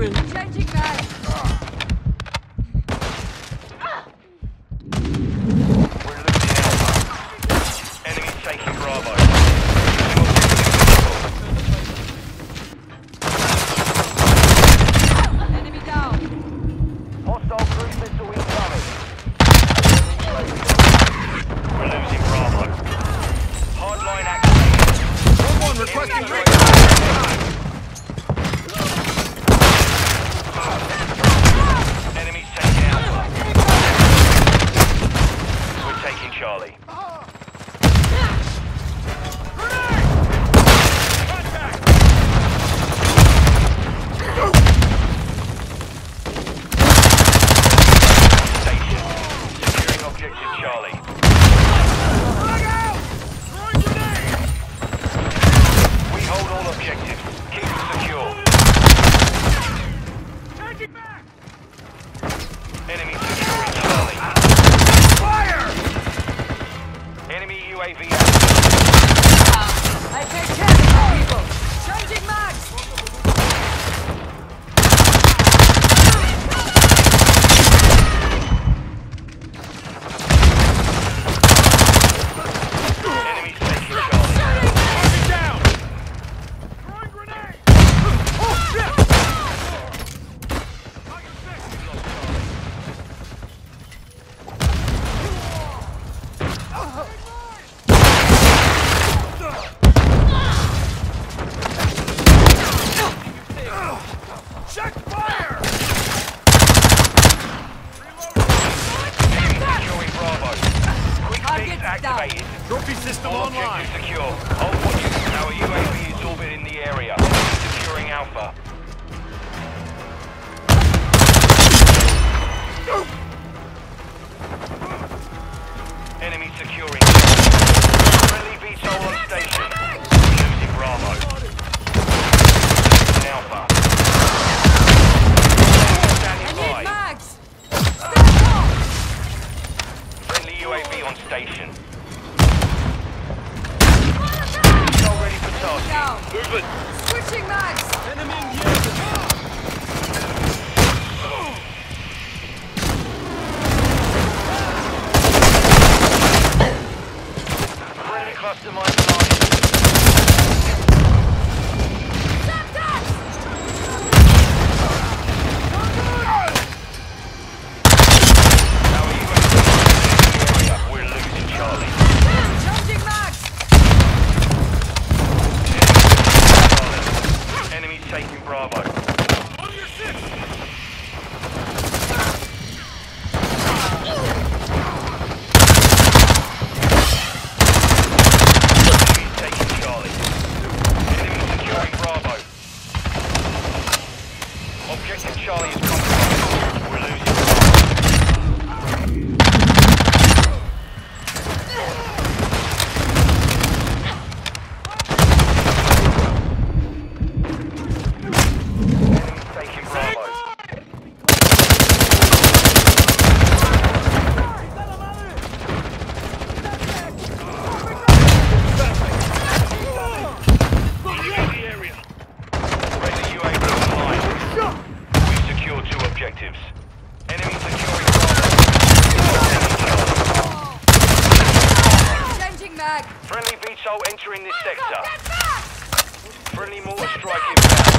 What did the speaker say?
Brilliant. Enemy securing Fire! Enemy UAV. Trophy system All online. secure. Hold Our UAV is orbiting the area. Securing Alpha. Enemy securing. Friendly VTOL on station. Losing Bravo. Alpha. Standing by. Friendly UAV on station. contact. Moving. Switching mags. Enemy here. objectives. Enemy securing Changing mag. Friendly VTOL entering this sector. Friendly mortar strike inbound.